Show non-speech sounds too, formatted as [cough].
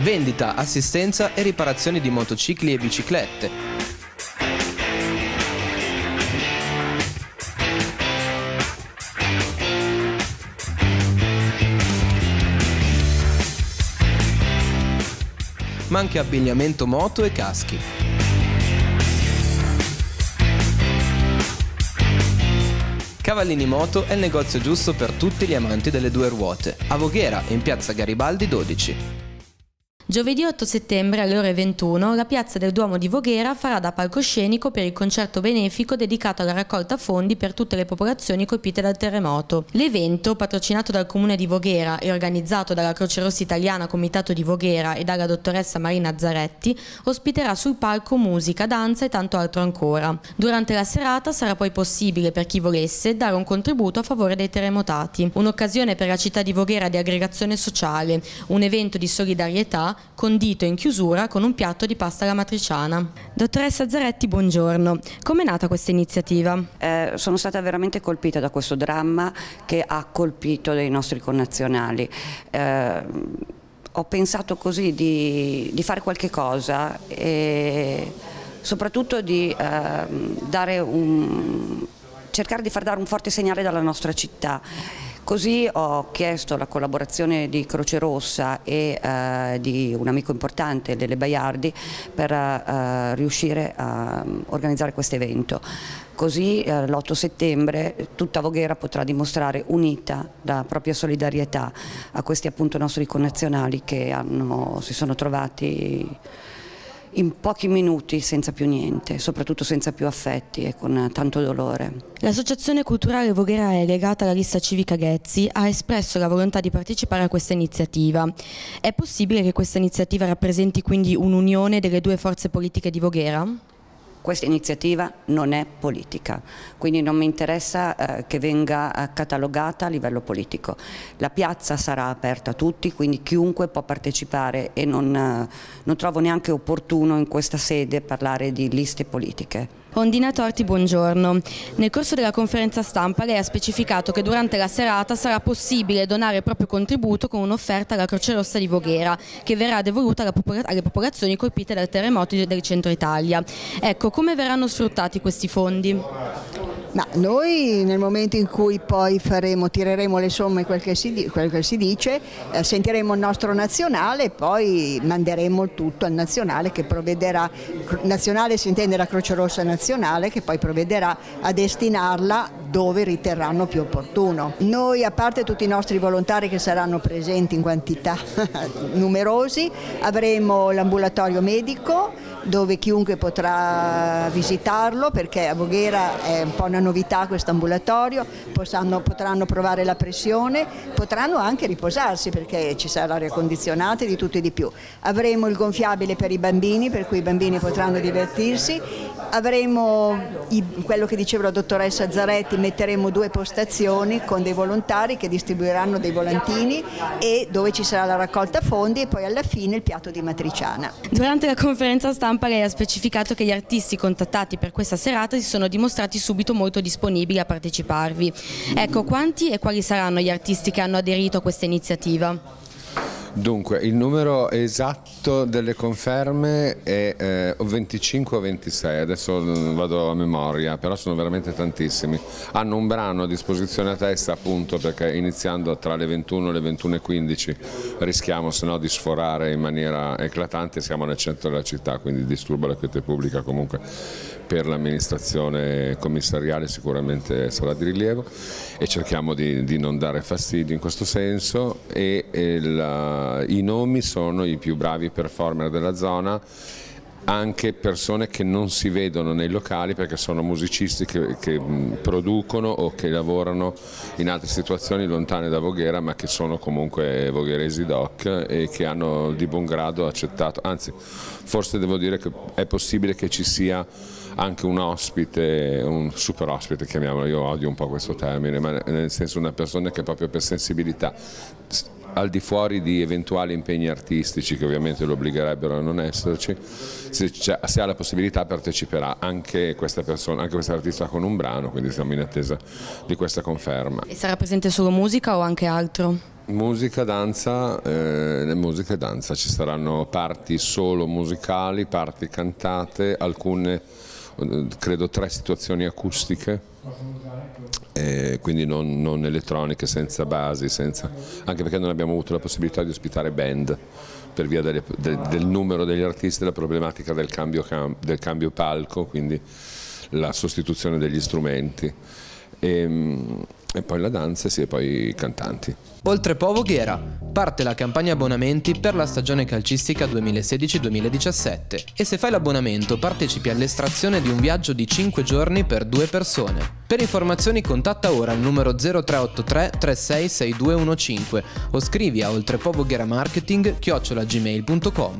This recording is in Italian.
Vendita, assistenza e riparazioni di motocicli e biciclette. Ma anche abbigliamento moto e caschi. Cavallini Moto è il negozio giusto per tutti gli amanti delle due ruote. A Voghera, in piazza Garibaldi 12. Giovedì 8 settembre alle ore 21 la piazza del Duomo di Voghera farà da palcoscenico per il concerto benefico dedicato alla raccolta fondi per tutte le popolazioni colpite dal terremoto. L'evento, patrocinato dal Comune di Voghera e organizzato dalla Croce Rossa Italiana Comitato di Voghera e dalla dottoressa Marina Zaretti, ospiterà sul palco musica, danza e tanto altro ancora. Durante la serata sarà poi possibile per chi volesse dare un contributo a favore dei terremotati. Un'occasione per la città di Voghera di aggregazione sociale, un evento di solidarietà condito in chiusura con un piatto di pasta alla matriciana. Dottoressa Zaretti, buongiorno. Come è nata questa iniziativa? Eh, sono stata veramente colpita da questo dramma che ha colpito dei nostri connazionali. Eh, ho pensato così di, di, fare qualche cosa e soprattutto di eh, un, cercare di far dare un forte segnale dalla nostra città Così ho chiesto la collaborazione di Croce Rossa e eh, di un amico importante, Lele Baiardi, per eh, riuscire a organizzare questo evento. Così eh, l'8 settembre tutta Voghera potrà dimostrare unita la propria solidarietà a questi appunto nostri connazionali che hanno, si sono trovati in pochi minuti senza più niente, soprattutto senza più affetti e con tanto dolore. L'Associazione Culturale Vogherae legata alla lista civica Ghezzi ha espresso la volontà di partecipare a questa iniziativa. È possibile che questa iniziativa rappresenti quindi un'unione delle due forze politiche di Voghera? Questa iniziativa non è politica, quindi non mi interessa eh, che venga eh, catalogata a livello politico. La piazza sarà aperta a tutti, quindi chiunque può partecipare e non, eh, non trovo neanche opportuno in questa sede parlare di liste politiche. Ondina Torti, buongiorno. Nel corso della conferenza stampa lei ha specificato che durante la serata sarà possibile donare il proprio contributo con un'offerta alla Croce Rossa di Voghera che verrà devoluta alle popolazioni colpite dal terremoto del centro Italia. Ecco, come verranno sfruttati questi fondi? Ma noi nel momento in cui poi faremo, tireremo le somme quel che si, quel che si dice, eh, sentiremo il nostro nazionale e poi manderemo tutto al nazionale che provvederà, nazionale si intende la Croce Rossa nazionale che poi provvederà a destinarla dove riterranno più opportuno. Noi a parte tutti i nostri volontari che saranno presenti in quantità [laughs] numerosi, avremo l'ambulatorio medico, dove chiunque potrà visitarlo perché a Voghera è un po' una novità questo ambulatorio, potranno, provare la pressione, potranno anche riposarsi perché ci sarà l'aria condizionata e di tutto e di più. Avremo il gonfiabile per i bambini per cui i bambini potranno divertirsi, avremo i, quello che diceva la dottoressa Zaretti, metteremo due postazioni con dei volontari che distribuiranno dei volantini e dove ci sarà la raccolta fondi e poi alla fine il piatto di matriciana. Durante la conferenza stampa lei ha specificato che gli artisti contattati per questa serata si sono dimostrati subito molto disponibili a parteciparvi. Ecco, quanti e quali saranno gli artisti che hanno aderito a questa iniziativa? Dunque, il numero esatto delle conferme è eh, 25 o 26, adesso vado a memoria, però sono veramente tantissimi. Hanno un brano a disposizione a testa appunto perché iniziando tra le 21 e le 21.15 rischiamo se no di sforare in maniera eclatante, siamo nel centro della città, quindi disturba la quiete pubblica comunque per l'amministrazione commissariale sicuramente sarà di rilievo e cerchiamo di, di non dare fastidio in questo senso e, e la, i nomi sono i più bravi performer della zona anche persone che non si vedono nei locali perché sono musicisti che, che, producono o che lavorano in altre situazioni lontane da Voghera ma che sono comunque vogheresi doc e che hanno di buon grado accettato, anzi forse devo dire che è possibile che ci sia anche un ospite, un super ospite chiamiamolo, io odio un po' questo termine, ma nel senso una persona che proprio per sensibilità al di fuori di eventuali impegni artistici che ovviamente lo obbligherebbero a non esserci, se, se ha la possibilità parteciperà anche questa persona, anche questa artista con un brano, quindi siamo in attesa di questa conferma. E sarà presente solo musica o anche altro? Musica, danza, eh, musica e danza, ci saranno parti solo musicali, parti cantate, alcune credo tre situazioni acustiche, quindi non, non, elettroniche, senza basi, senza, anche perché non abbiamo avuto la possibilità di ospitare band per via delle, del, del, numero degli artisti e la problematica del cambio, del cambio palco, quindi la sostituzione degli strumenti. E, ehm, e poi la danza e poi i cantanti. Oltre Po Voghera, parte la campagna abbonamenti per la stagione calcistica 2016-2017 e se fai l'abbonamento partecipi all'estrazione di un viaggio di 5 giorni per due persone. Per informazioni contatta ora il numero 0383 366215 o scrivi a oltrepovogheramarketing chiocciolagmail.com